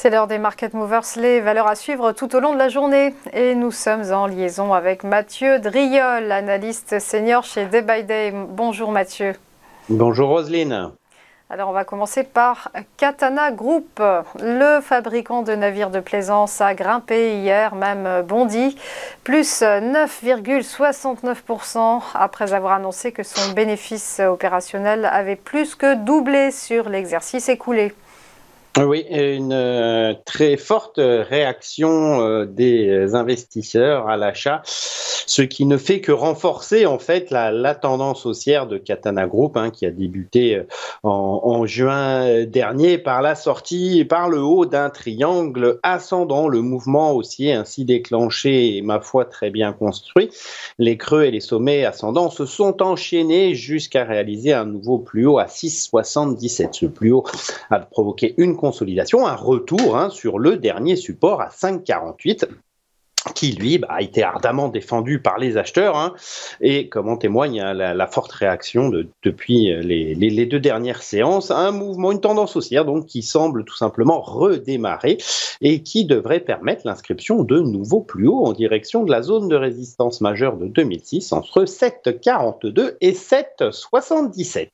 C'est l'heure des Market Movers, les valeurs à suivre tout au long de la journée. Et nous sommes en liaison avec Mathieu Driol, analyste senior chez Day by Day. Bonjour Mathieu. Bonjour Roselyne. Alors on va commencer par Katana Group. Le fabricant de navires de plaisance a grimpé hier, même bondi, plus 9,69% après avoir annoncé que son bénéfice opérationnel avait plus que doublé sur l'exercice écoulé. Oui, une euh, très forte réaction euh, des investisseurs à l'achat, ce qui ne fait que renforcer en fait la, tendance haussière de Katana Group, hein, qui a débuté euh, en, juin dernier par la sortie, par le haut d'un triangle ascendant. Le mouvement haussier ainsi déclenché et ma foi très bien construit. Les creux et les sommets ascendants se sont enchaînés jusqu'à réaliser un nouveau plus haut à 6,77. Ce plus haut a provoqué une consolidation, un retour hein, sur le dernier support à 5,48 qui lui bah, a été ardemment défendu par les acheteurs hein, et comme en témoigne hein, la, forte réaction de, depuis les, deux dernières séances, un mouvement, une tendance haussière donc qui semble tout simplement redémarrer et qui devrait permettre l'inscription de nouveaux plus hauts en direction de la zone de résistance majeure de 2006 entre 7,42 et 7,77.